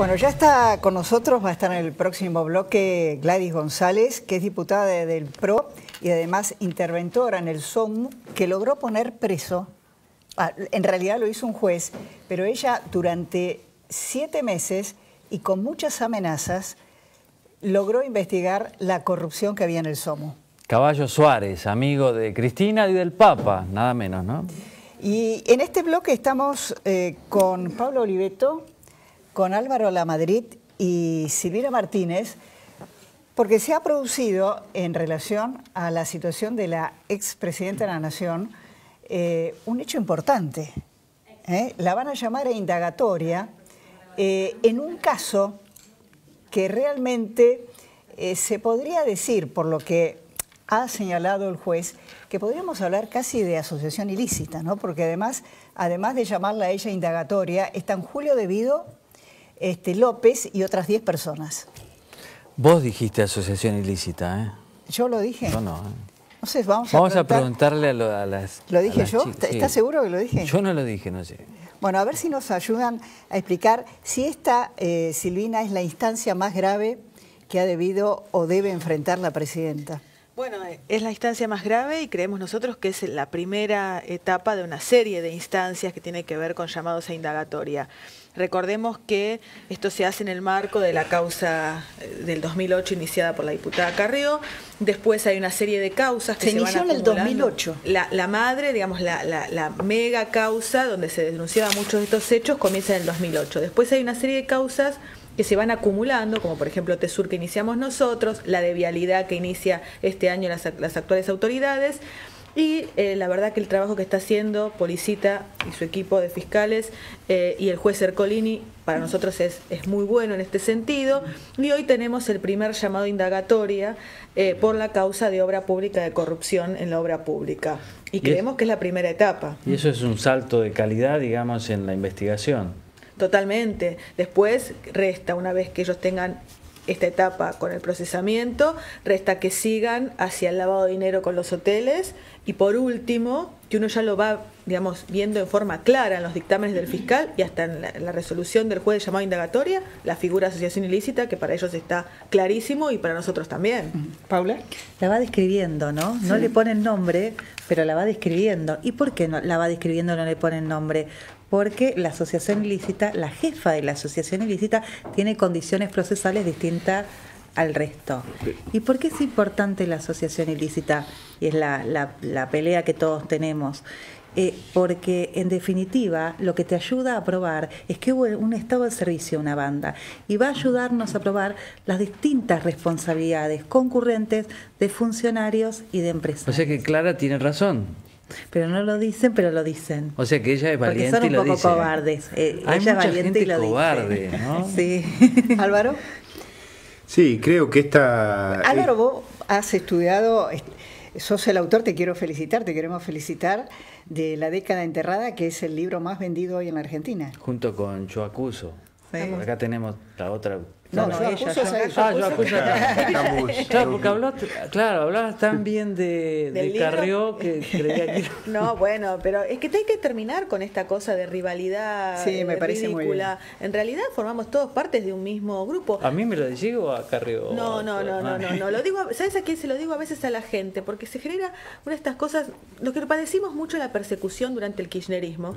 Bueno, ya está con nosotros, va a estar en el próximo bloque Gladys González, que es diputada del PRO y además interventora en el SOM, que logró poner preso, ah, en realidad lo hizo un juez, pero ella durante siete meses y con muchas amenazas logró investigar la corrupción que había en el SOMO. Caballo Suárez, amigo de Cristina y del Papa, nada menos, ¿no? Y en este bloque estamos eh, con Pablo Oliveto, con Álvaro Lamadrid y Silvina Martínez, porque se ha producido en relación a la situación de la expresidenta de la Nación eh, un hecho importante. ¿eh? La van a llamar a indagatoria eh, en un caso que realmente se podría decir, por lo que ha señalado el juez, que podríamos hablar casi de asociación ilícita, ¿no? porque además, además de llamarla a ella indagatoria, están Julio Devido este, López y otras 10 personas. Vos dijiste asociación ilícita, ¿eh? ¿Yo lo dije? Yo no. ¿eh? No sé, vamos, vamos a, preguntarle a, las... ¿Lo dije yo? ¿Estás seguro que lo dije? Yo no lo dije, no sé. Bueno, a ver si nos ayudan a explicar si esta, eh, Silvina, es la instancia más grave que ha debido o debe enfrentar la presidenta. Bueno, es la instancia más grave y creemos nosotros que es la primera etapa de una serie de instancias que tiene que ver con llamados a indagatoria. Recordemos que esto se hace en el marco de la causa eh, del 2008 iniciada por la diputada Carrió. Después hay una serie de causas que se, se inició en el 2008. La, madre, digamos, la, la, mega causa donde se denunciaban muchos de estos hechos comienza en el 2008. Después hay una serie de causas que se van acumulando, como por ejemplo TESUR que iniciamos nosotros, la de vialidad que inicia este año las, las actuales autoridades, y eh, la verdad que el trabajo que está haciendo Policita y su equipo de fiscales eh, y el juez Ercolini para nosotros es, es, muy bueno en este sentido. Y hoy tenemos el primer llamado indagatoria eh, por la causa de obra pública de corrupción en la obra pública. Y, creemos que es la primera etapa. Y eso es un salto de calidad, digamos, en la investigación. Totalmente. Después resta, una vez que ellos tengan esta etapa con el procesamiento, resta que sigan hacia el lavado de dinero con los hoteles y por último, que uno ya lo va, digamos, viendo en forma clara en los dictámenes del fiscal y hasta en la, resolución del juez de llamado indagatoria, la figura de asociación ilícita, que para ellos está clarísimo y para nosotros también. Paula. La va describiendo, ¿no? No le pone el nombre, pero la va describiendo. ¿Y por qué no, la va describiendo no le pone el nombre? Porque la asociación ilícita, la jefa de la asociación ilícita, tiene condiciones procesales distintas al resto. ¿Y por qué es importante la asociación ilícita? Y es la, la, pelea que todos tenemos. Eh, porque en definitiva lo que te ayuda a probar es que hubo un estado de servicio una banda y va a ayudarnos a probar las distintas responsabilidades concurrentes de funcionarios y de empresas. O sea que Clara tiene razón. Pero no lo dicen, pero lo dicen. O sea que ella es valiente Porque son un poco cobardes. Eh, Hay ella mucha es valiente gente y lo cobarde, ¿no? Sí. Álvaro. Sí, creo que esta... Álvaro, vos has estudiado, sos el autor, te quiero felicitar, te queremos felicitar, de La década enterrada, que es el libro más vendido hoy en la Argentina. Junto con Choacuso. Sí. Acá tenemos la otra no, no, ella, yo, ah, yo acuso Claro, porque habló, claro, hablabas tan bien de, de Carrió que creía que... No, bueno, pero es que hay que terminar con esta cosa de rivalidad sí, me parece ridícula. En realidad formamos todos partes de un mismo grupo. ¿A mí me lo digo a Carrió? No, no, no, no, no, no, Lo digo, ¿sabes a quién se lo digo a veces a la gente? Porque se genera una de estas cosas, lo que padecimos mucho la persecución durante el kirchnerismo.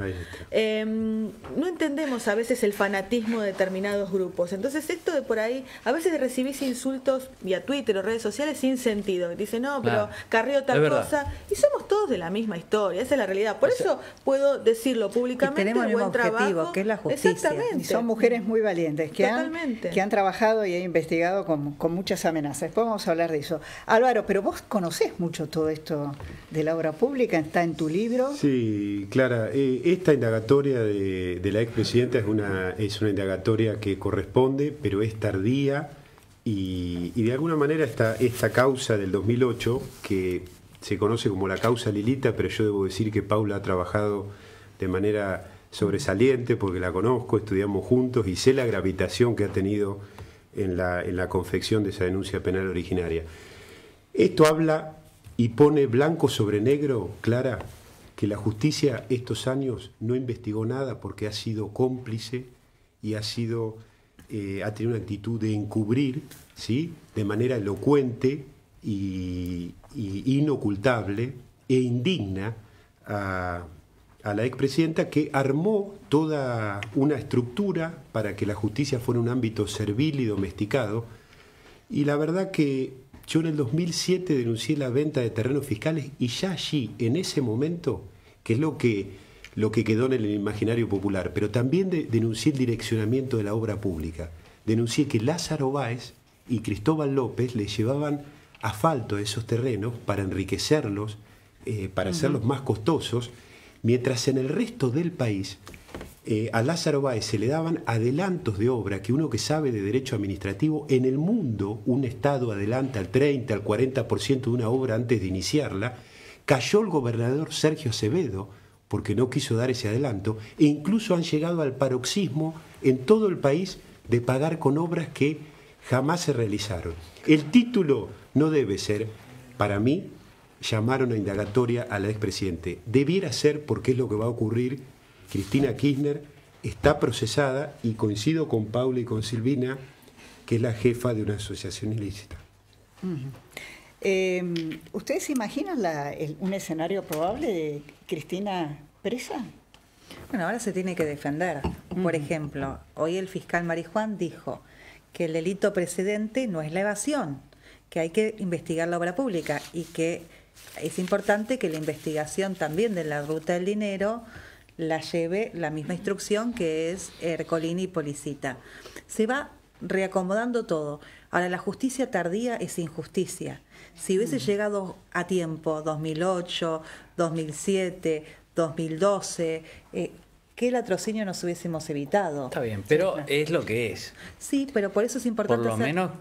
Eh, no entendemos a veces el fanatismo de determinados grupos. Entonces esto de por ahí, a veces recibís insultos vía Twitter o redes sociales sin sentido. Dice, no, pero Carrió tal cosa. Y somos todos de la misma historia, esa es la realidad. Por eso puedo decirlo públicamente. Y tenemos el mismo objetivo, que es la justicia. Exactamente. Y son mujeres muy valientes que, han, que han trabajado y han investigado con, con muchas amenazas. Después vamos a hablar de eso. Álvaro, pero vos conocés mucho todo esto de la obra pública, está en tu libro. Sí, Clara, eh, esta indagatoria de, de la expresidenta es una, es una indagatoria que corresponde, pero es tardía y, de alguna manera esta, esta causa del 2008, que se conoce como la causa Lilita, pero yo debo decir que Paula ha trabajado de manera sobresaliente porque la conozco, estudiamos juntos y sé la gravitación que ha tenido en la, en la confección de esa denuncia penal originaria. Esto habla y pone blanco sobre negro, Clara, que la justicia estos años no investigó nada porque ha sido cómplice y ha sido eh, ha tenido una actitud de encubrir, ¿sí? de manera elocuente y, inocultable e indigna a, a la expresidenta que armó toda una estructura para que la justicia fuera un ámbito servil y domesticado. Y la verdad que yo en el 2007 denuncié la venta de terrenos fiscales y ya allí, en ese momento, que es lo que, lo que quedó en el imaginario popular, pero también denuncié el direccionamiento de la obra pública. Denuncié que Lázaro Báez y Cristóbal López le llevaban asfalto a esos terrenos para enriquecerlos, eh, para hacerlos más costosos, mientras en el resto del país eh, a Lázaro Báez se le daban adelantos de obra que uno que sabe de derecho administrativo, en el mundo un Estado adelanta al 30, al 40% de una obra antes de iniciarla, cayó el gobernador Sergio Acevedo porque no quiso dar ese adelanto e incluso han llegado al paroxismo en todo el país de pagar con obras que jamás se realizaron. El título no debe ser, para mí, llamar a indagatoria a la expresidente. Debiera ser porque es lo que va a ocurrir Cristina Kirchner está procesada y coincido con Paula y con Silvina, que es la jefa de una asociación ilícita. Em, ¿Ustedes imaginan un escenario probable de Cristina presa? Bueno, ahora se tiene que defender. Por ejemplo, hoy el fiscal Marijuán dijo que el delito precedente no es la evasión, que hay que investigar la obra pública y que es importante que la investigación también de la ruta del dinero la lleve la misma instrucción que es Ercolini y Policita. Se va reacomodando todo. Ahora, la justicia tardía es injusticia. Si hubiese llegado a tiempo, 2008, 2007, 2012, eh, ¿qué latrocinio nos hubiésemos evitado? Está bien, pero es lo que es. Sí, pero por eso es importante. Por lo menos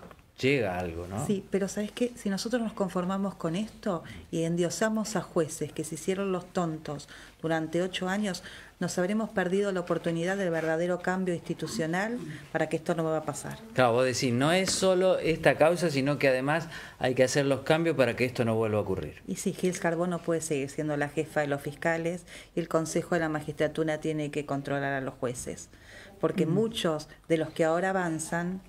llega algo, ¿no? Sí, pero ¿sabes qué? Si nosotros nos conformamos con esto y endiosamos a jueces que se hicieron los tontos durante ocho años, nos habremos perdido la oportunidad del verdadero cambio institucional para que esto no va a pasar. Claro, vos decís, no es solo esta causa, sino que además hay que hacer los cambios para que esto no vuelva a ocurrir. Y sí, Gils Carbón puede seguir siendo la jefa de los fiscales y el Consejo de la Magistratura tiene que controlar a los jueces, porque muchos de los que ahora avanzan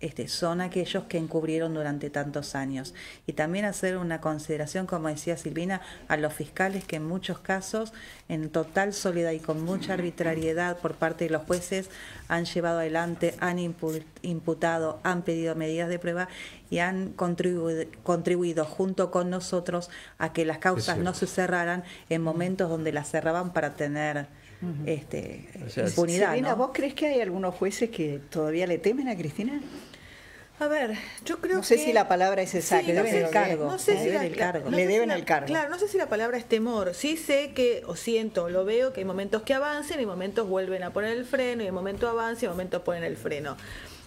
este, son aquellos que encubrieron durante tantos años. Y también hacer una consideración, como decía Silvina, a los fiscales que en muchos casos, en total soledad y con mucha arbitrariedad por parte de los jueces, han llevado adelante, han imputado, han pedido medidas de prueba y han contribuido, contribuido junto con nosotros a que las causas no se cerraran en momentos donde las cerraban para tener este, impunidad. Silvina, ¿vos crees que hay algunos jueces que todavía le temen a Cristina? A ver, yo creo que... No sé si la palabra es exacta, le deben el cargo. No sé si el cargo. le deben el cargo. Claro, no sé si la palabra es temor. Sí sé que, o siento, lo veo, que hay momentos que avancen y momentos vuelven a poner el freno, y en momentos avanzan y en momentos ponen el freno.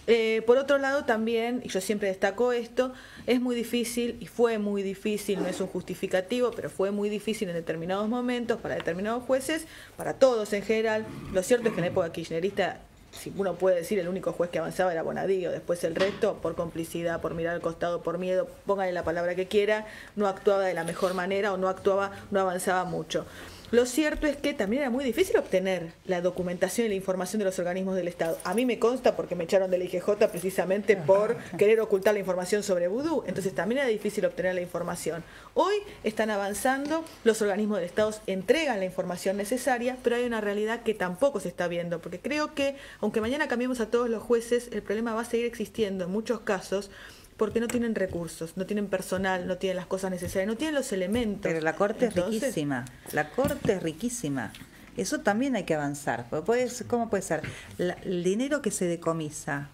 Eh, por otro lado, también, y yo siempre destaco esto, es muy difícil, y fue muy difícil, no es un justificativo, pero fue muy difícil en determinados momentos para determinados jueces, para todos en general. Lo cierto es que en la época kirchnerista si uno puede decir el único juez que avanzaba era Bonadío, después el resto, por complicidad, por mirar al costado, por miedo, póngale la palabra que quiera, no actuaba de la mejor manera o no actuaba, no avanzaba mucho. Lo cierto es que también era muy difícil obtener la documentación y la información de los organismos del Estado. A mí me consta porque me echaron del IGJ precisamente por querer ocultar la información sobre vudú. Entonces también era difícil obtener la información. Hoy están avanzando, los organismos del Estado entregan la información necesaria, pero hay una realidad que tampoco se está viendo. Porque creo que, aunque mañana cambiemos a todos los jueces, el problema va a seguir existiendo en muchos casos porque no tienen recursos, no tienen personal, no tienen las cosas necesarias, no tienen los elementos. Pero la corte es riquísima, la corte es riquísima. Eso también hay que avanzar. Puede, ¿Cómo puede ser? el dinero que se decomisa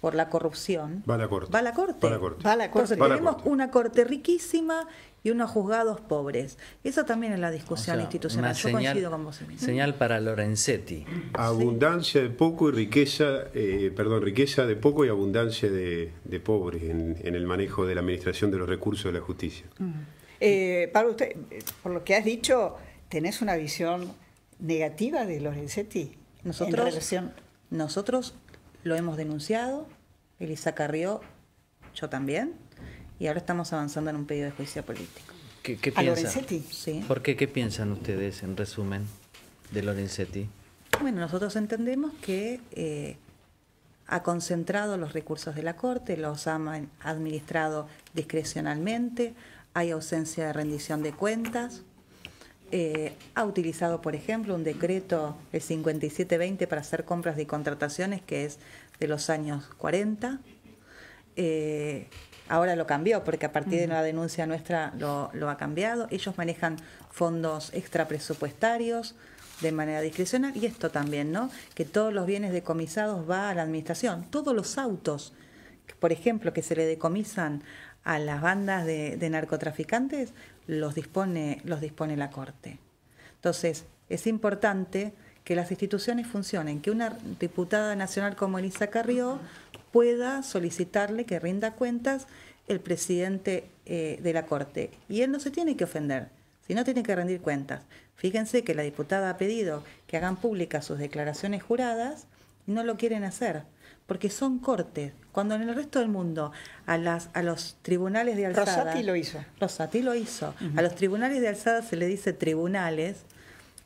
por la corrupción va a la corte. Va a la corte. Va a la corte. tenemos una corte riquísima y unos juzgados pobres. Eso también es la discusión institucional. Yo señal, coincido con vos. Señal para Lorenzetti. Abundancia de poco y riqueza, eh, perdón, riqueza de poco y abundancia de, de pobres en, el manejo de la administración de los recursos de la justicia. Eh, Pablo, usted, por lo que has dicho, ¿tenés una visión negativa de Lorenzetti? Nosotros, nosotros lo hemos denunciado, Elisa Carrió, yo también y ahora estamos avanzando en un pedido de juicio político. ¿Qué, qué ¿A Lorenzetti? Sí. ¿Por qué? ¿Qué piensan ustedes, en resumen, de Lorenzetti? Bueno, nosotros entendemos que eh, ha concentrado los recursos de la Corte, los ha administrado discrecionalmente, hay ausencia de rendición de cuentas. Eh, ha utilizado, por ejemplo, un decreto, el 5720, para hacer compras y contrataciones, que es de los años 40. Eh, ahora lo cambió, porque a partir de una denuncia nuestra lo, lo ha cambiado. Ellos manejan fondos extrapresupuestarios, de manera discrecional y esto también, ¿no? Que todos los bienes decomisados va a la administración, todos los autos, por ejemplo, que se le decomisan a las bandas de, narcotraficantes, los dispone, los dispone la Corte. Entonces, es importante que las instituciones funcionen, que una diputada nacional como Elisa Carrió pueda solicitarle que rinda cuentas el presidente eh, de la Corte. Y él no se tiene que ofender, sino tiene que rendir cuentas. Fíjense que la diputada ha pedido que hagan públicas sus declaraciones juradas y no lo quieren hacer, porque son cortes. Cuando en el resto del mundo a, las, a los tribunales de alzada... Rosati lo hizo. Rosati lo hizo. A los tribunales de alzada se le dice tribunales,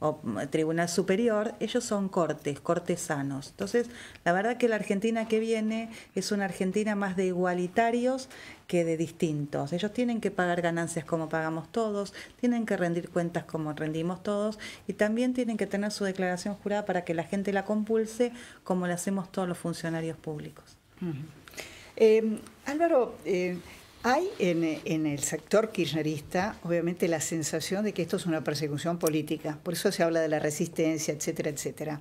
o Tribunal Superior, ellos son cortes, cortesanos. Entonces, la verdad que la Argentina que viene es una Argentina más de igualitarios que de distintos. Ellos tienen que pagar ganancias como pagamos todos, tienen que rendir cuentas como rendimos todos y también tienen que tener su declaración jurada para que la gente la compulse como la hacemos todos los funcionarios públicos. Eh, Álvaro, eh, hay en, el sector kirchnerista, obviamente, la sensación de que esto es una persecución política, por eso se habla de la resistencia, etcétera, etcétera.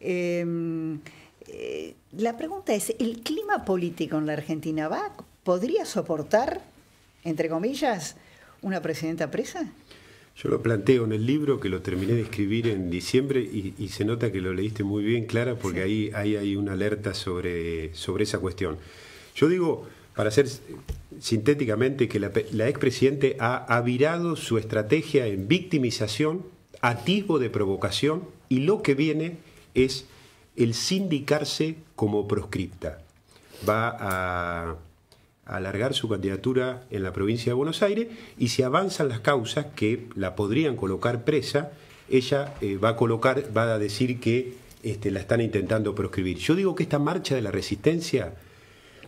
Em, eh, la pregunta es, ¿el clima político en la Argentina va, podría soportar, entre comillas, una presidenta presa? Yo lo planteo en el libro que lo terminé de escribir en diciembre y, se nota que lo leíste muy bien, Clara, porque ahí, ahí, hay una alerta sobre, sobre esa cuestión. Yo digo, para hacer sintéticamente que la, la expresidente ha, virado su estrategia en victimización, atisbo de provocación y lo que viene es el sindicarse como proscripta. Va a, alargar su candidatura en la provincia de Buenos Aires y si avanzan las causas que la podrían colocar presa, ella eh, va a colocar, va a decir que este, la están intentando proscribir. Yo digo que esta marcha de la resistencia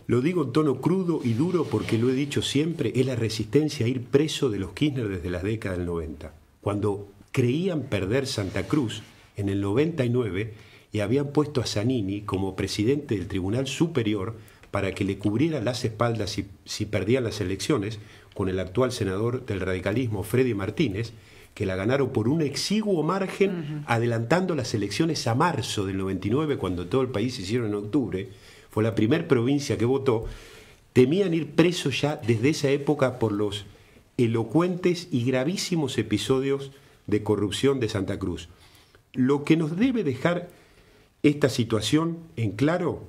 lo digo en tono crudo y duro porque lo he dicho siempre, es la resistencia a ir preso de los Kirchner desde las décadas del 90. Cuando creían perder Santa Cruz en el 99 y habían puesto a Zanini como presidente del Tribunal Superior para que le cubriera las espaldas si, si perdían las elecciones con el actual senador del radicalismo, Freddy Martínez, que la ganaron por un exiguo margen, adelantando las elecciones a marzo del 99, cuando todo el país se hicieron en octubre, fue la primera provincia que votó, temían ir presos ya desde esa época por los elocuentes y gravísimos episodios de corrupción de Santa Cruz. Lo que nos debe dejar esta situación en claro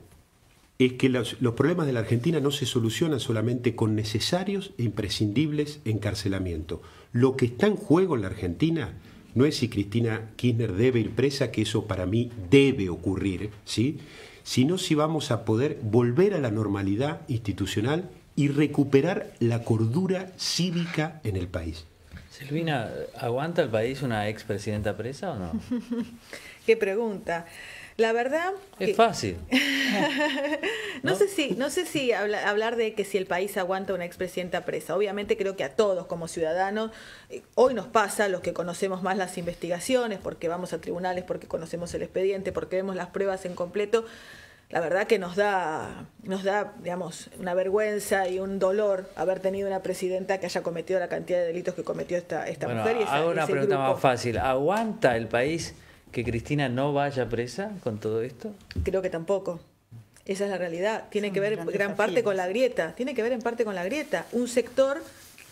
es que los, problemas de la Argentina no se solucionan solamente con necesarios e imprescindibles encarcelamientos. Lo que está en juego en la Argentina no es si Cristina Kirchner debe ir presa, que eso para mí debe ocurrir, ¿sí? Sino si vamos a poder volver a la normalidad institucional y recuperar la cordura cívica en el país. Silvina, ¿aguanta el país una expresidenta presa o no? Qué pregunta. La verdad es fácil. ¿No? sé si no sé si hablar de que si el país aguanta una expresidenta presa. Obviamente creo que a todos como ciudadanos eh, hoy nos pasa los que conocemos más las investigaciones, porque vamos a tribunales, porque conocemos el expediente, porque vemos las pruebas en completo. La verdad que nos da nos da, digamos, una vergüenza y un dolor haber tenido una presidenta que haya cometido la cantidad de delitos que cometió esta esta mujer y hago una pregunta más fácil. ¿Aguanta el país que Cristina no vaya presa con todo esto? Creo que tampoco. Esa es la realidad. Tiene que ver gran parte con la grieta. Tiene que ver en parte con la grieta. Un sector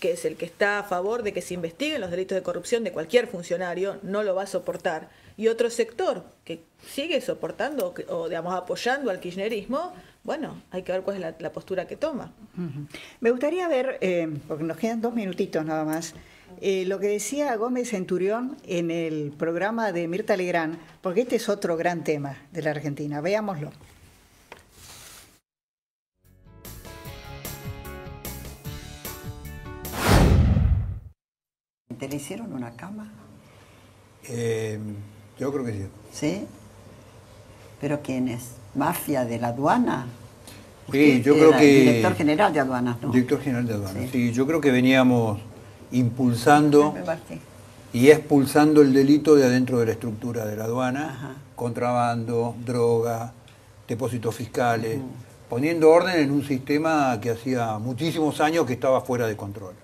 que es el que está a favor de que se investiguen los delitos de corrupción de cualquier funcionario, no lo va a soportar. Y otro sector que sigue soportando o, digamos, apoyando al kirchnerismo, bueno, hay que ver cuál es la, postura que toma. Me gustaría ver, eh, porque nos quedan dos minutitos nada más, eh, lo que decía Gómez Centurión en el programa de Mirta Legrand, porque este es otro gran tema de la Argentina. Veámoslo. ¿Te le hicieron una cama? Eh, yo creo que sí. ¿Sí? ¿Pero quién es? mafia de la aduana. Sí, yo creo que... Director general de aduanas, ¿no? Director general de aduanas, sí. Yo creo que veníamos impulsando y expulsando el delito de adentro de la estructura de la aduana, contrabando, droga, depósitos fiscales, poniendo orden en un sistema que hacía muchísimos años que estaba fuera de control.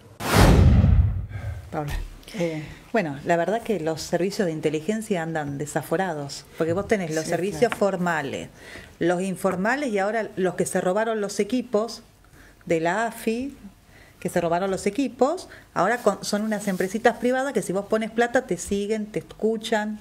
Paula. Eh, bueno, la verdad que los servicios de inteligencia andan desaforados, porque vos tenés los servicios formales, los informales y ahora los que se robaron los equipos de la AFI, que se robaron los equipos, ahora son unas empresitas privadas que si vos pones plata te siguen, te escuchan.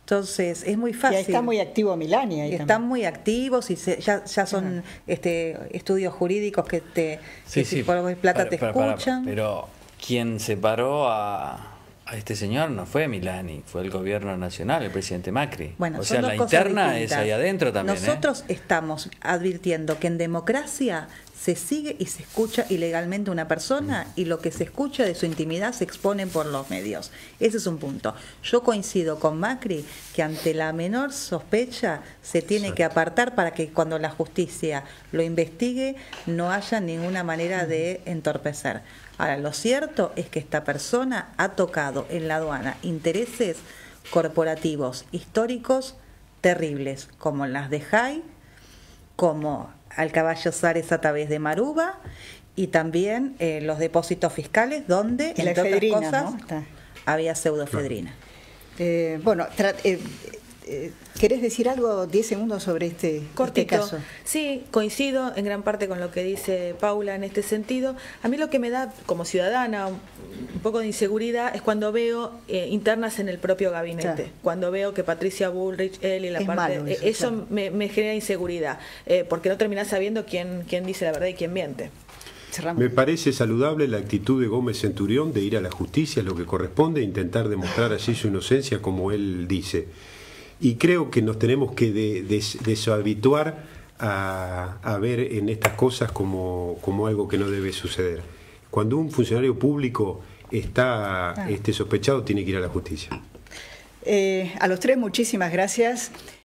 Entonces, es muy fácil. Y está muy activo Milania. están muy activos y ya, ya son este, estudios jurídicos que te que si pones plata te escuchan. pero quien separó a, a este señor no fue Milani, fue el gobierno nacional, el presidente Macri. Bueno, o sea, la interna es ahí adentro también. ¿eh? Nosotros estamos advirtiendo que en democracia se sigue y se escucha ilegalmente una persona y lo que se escucha de su intimidad se expone por los medios. Ese es un punto. Yo coincido con Macri que ante la menor sospecha se tiene que apartar para que cuando la justicia lo investigue no haya ninguna manera de entorpecer. Ahora, lo cierto es que esta persona ha tocado en la aduana intereses corporativos históricos terribles, como las de Jai, como al caballo Sares a través de Maruba y también eh, los depósitos fiscales donde, entre otras cosas, había pseudofedrina. Eh, bueno, eh, eh, ¿Querés decir algo, 10 segundos sobre este, este caso? Sí, coincido en gran parte con lo que dice Paula en este sentido. A mí lo que me da como ciudadana un poco de inseguridad es cuando veo eh, internas en el propio gabinete, cuando veo que Patricia Bullrich, él y la parte... Eh, eso, me, genera inseguridad, porque no terminás sabiendo quién, quién dice la verdad y quién miente. Me parece saludable la actitud de Gómez Centurión de ir a la justicia, lo que corresponde, e intentar demostrar allí su inocencia como él dice y creo que nos tenemos que deshabituar a, ver en estas cosas como, algo que no debe suceder. Cuando un funcionario público está este, sospechado, tiene que ir a la justicia. Eh, a los tres, muchísimas gracias.